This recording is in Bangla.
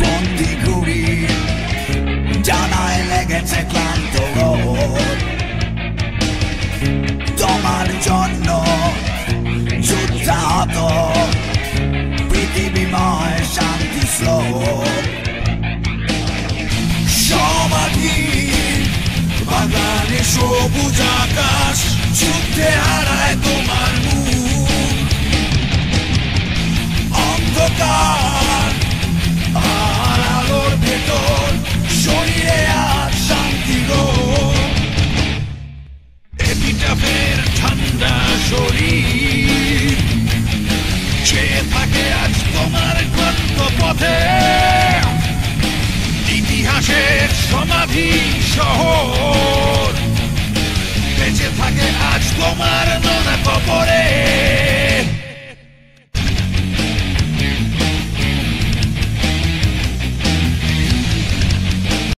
বন্দি ঘুরি জানায় লেগেছে ক্লান্ত তোমার জন্য যুদ্ধাহত পৃথিবীময় শান্তি স্লোক সমাধি, বাগানে সবুজ আকাশ যুদ্ধে ইতিহাসের সমাধি শহর। বেঁচে থাকে আজ তোমার কবরে